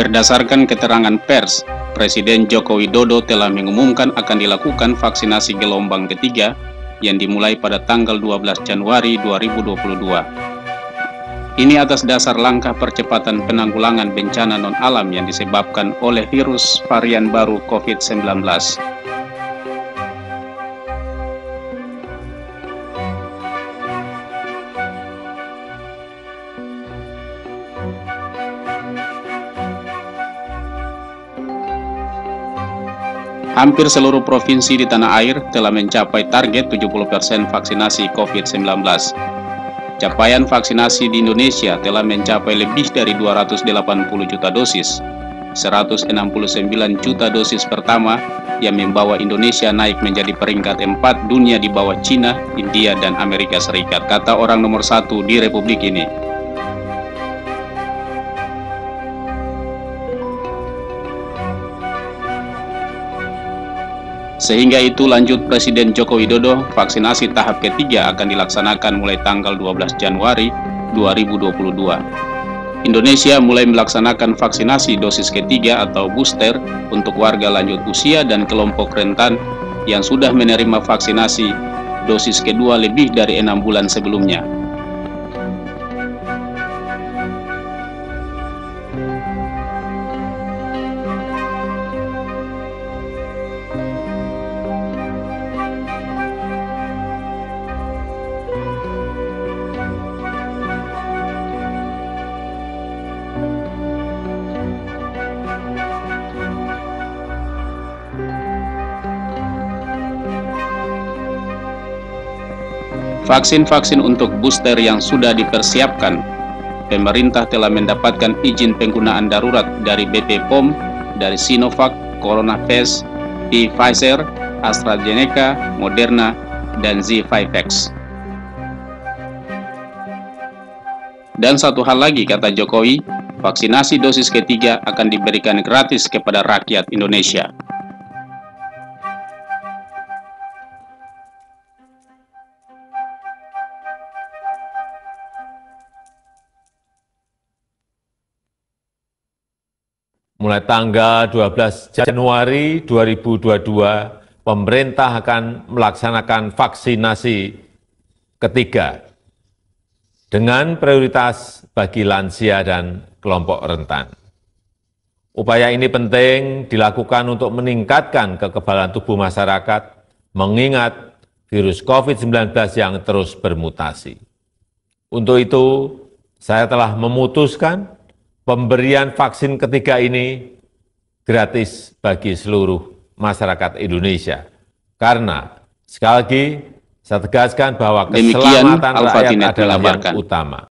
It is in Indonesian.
Berdasarkan keterangan pers, Presiden Joko Widodo telah mengumumkan akan dilakukan vaksinasi gelombang ketiga yang dimulai pada tanggal 12 Januari 2022. Ini atas dasar langkah percepatan penanggulangan bencana non-alam yang disebabkan oleh virus varian baru COVID-19. Hampir seluruh provinsi di tanah air telah mencapai target 70% vaksinasi COVID-19. Capaian vaksinasi di Indonesia telah mencapai lebih dari 280 juta dosis. 169 juta dosis pertama yang membawa Indonesia naik menjadi peringkat 4 dunia di bawah Cina, India, dan Amerika Serikat, kata orang nomor satu di Republik ini. Sehingga itu lanjut Presiden Joko Widodo, vaksinasi tahap ketiga akan dilaksanakan mulai tanggal 12 Januari 2022. Indonesia mulai melaksanakan vaksinasi dosis ketiga atau booster untuk warga lanjut usia dan kelompok rentan yang sudah menerima vaksinasi dosis kedua lebih dari enam bulan sebelumnya. Vaksin-vaksin untuk booster yang sudah dipersiapkan, pemerintah telah mendapatkan izin penggunaan darurat dari BP POM, dari Sinovac, CoronaVac, Pfizer, AstraZeneca, Moderna, dan Z5X. Dan satu hal lagi kata Jokowi, vaksinasi dosis ketiga akan diberikan gratis kepada rakyat Indonesia. Mulai tanggal 12 Januari 2022, pemerintah akan melaksanakan vaksinasi ketiga dengan prioritas bagi lansia dan kelompok rentan. Upaya ini penting dilakukan untuk meningkatkan kekebalan tubuh masyarakat, mengingat virus COVID-19 yang terus bermutasi. Untuk itu, saya telah memutuskan pemberian vaksin ketiga ini gratis bagi seluruh masyarakat Indonesia. Karena sekali lagi saya tegaskan bahwa keselamatan rakyat adalah yang utama.